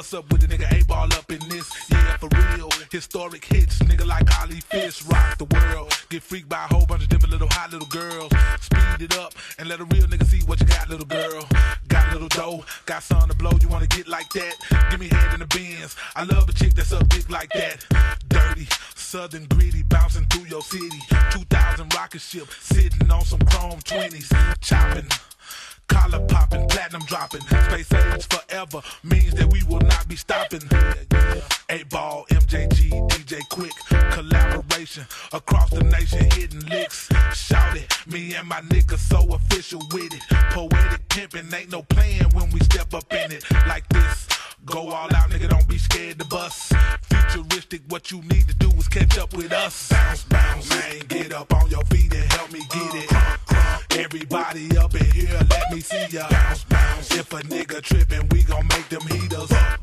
What's up with the nigga Eight ball up in this? Yeah, for real. Historic hits, nigga like Ali Fish rock the world. Get freaked by a whole bunch of different little hot little girls. Speed it up and let a real nigga see what you got, little girl. Got a little dough, got something to blow. You wanna get like that? Give me head in the bins. I love a chick that's up big like that. Dirty, southern gritty, bouncing through your city. 2000 rocket ship, sitting on some chrome 20s, chopping. Collar popping, platinum dropping. Space age forever means that Eight ball, MJG, DJ Quik, collaboration across the nation, hitting licks. Shout it, me and my niggas so official with it. Poetic pimping, ain't no playing when we step up in it like this. Go all out, nigga, don't be scared to bust. Futuristic, what you need to do is catch up with us. Bounce, bounce, man, get up on your feet and help me get it. Everybody up in here, let me see ya. Bounce, bounce. If a nigga trippin', we gon' make them heaters. Buck,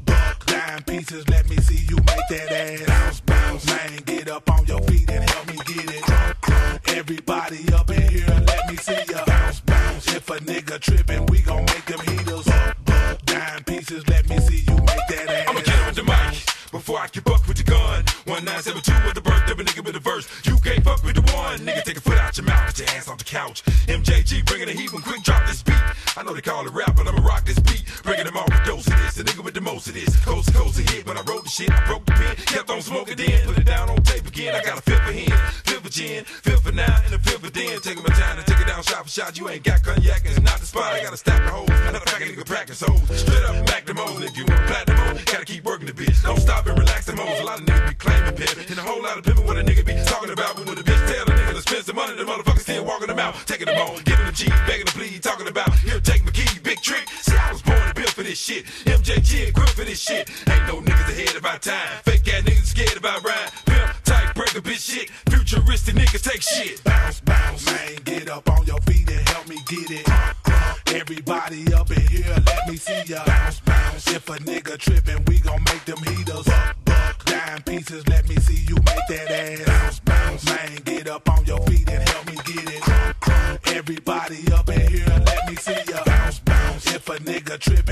dime pieces, let me see you make that ass. Bounce, bounce. Man, get up on your feet and help me get it. Everybody up in here, let me see ya. Bounce, bounce. If a nigga trippin', we gon' make them heaters. Dime pieces, let me see you make that ass. I'ma get with the mic before I get buck with the gun. 1972 with the birth of a nigga with a verse. You can't fuck with the one. Nigga, take a foot out your mouth, put your ass off the couch. MJG bringing the heat when Quik drop this beat. I know they call it rap, but I'ma rock this beat. Bringing the this. Coast to coast a hit. When I wrote the shit, I broke the pen. Kept on smoking then. Put it down on tape again. I got a fifth for hand, fifth for gin, fifth for now, and a fifth for then. Taking my time to take it down shot for shot. You ain't got cognac, it's not the spot. I got a stack of hoes. Not a pack of nigga practice hoes. Straight up Mac the Mose. If you want platinum gotta keep working the bitch. Don't stop and relax the modes. A lot of niggas be claiming pimpin'. And a whole lot of pimpin' what a nigga be talking about. But when the bitch tell a nigga to spend some money, the motherfuckers still walking them out. Taking them on, giving them G, begging them please, talking about here, take my key, big trick. See, I was born to built for this shit. MJG niggas ahead of our time. Fake ass niggas scared about rhyme. Pimp, tight, breaker, bitch shit. Futuristic niggas take shit. Bounce, bounce, man, get up on your feet and help me get it. Everybody up in here, let me see ya. Bounce, bounce. If a nigga trippin', we gon' make them heaters. Buck, buck, dime pieces, let me see you make that ass. Bounce, bounce, man, get up on your feet and help me get it. Everybody up in here, let me see ya. Bounce, bounce. If a nigga trippin',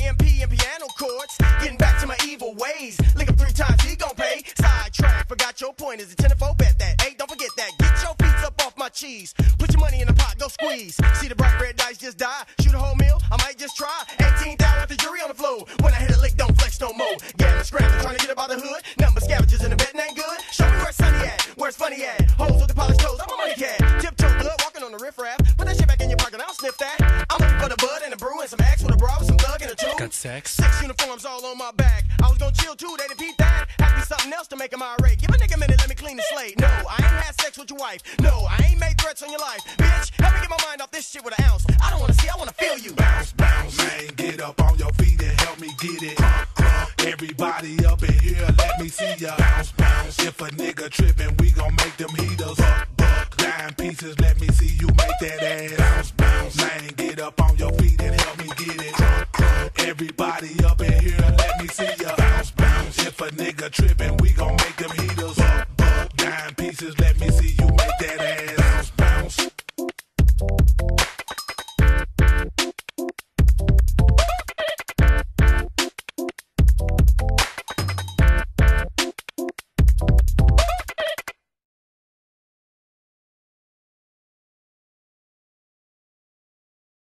MP and piano chords. Getting back to my evil ways. Lick him three times, he gon' pay. Sidetrack, forgot your point. Is it 10 to 4 bet that? Hey, don't forget that. Get your feet up off my cheese. Put your money in the pot, go squeeze. See the bright red dice just die. Shoot a whole meal, I might just try. 18 down with the jury on the floor. When I hit a lick, don't flex no more. Gambling, scrambling, trying to get up out the hood. Number scavengers in the betting ain't good. Show me where sunny at, where's funny at. Hoes with the polished toes, I'm a money cat. And a two. Got sex? Six uniforms all on my back. I was gonna chill too, they defeat that. Have to be something else to make them irate. Give a nigga a minute, let me clean the slate. No, I ain't had sex with your wife. No, I ain't made threats on your life. Bitch, help me get my mind off this shit with an ounce. I don't wanna see, I wanna feel you. Bounce, bounce, man, get up on your feet and help me get it. Everybody up in here, let me see ya. Bounce, bounce. If a nigga trippin', we gon' make them heaters. Buck, buck, dime pieces, let me see you make that ass. Bounce, bounce, man, get up on your feet Everybody up in here, let me see ya. Bounce, bounce. If a nigga trippin', we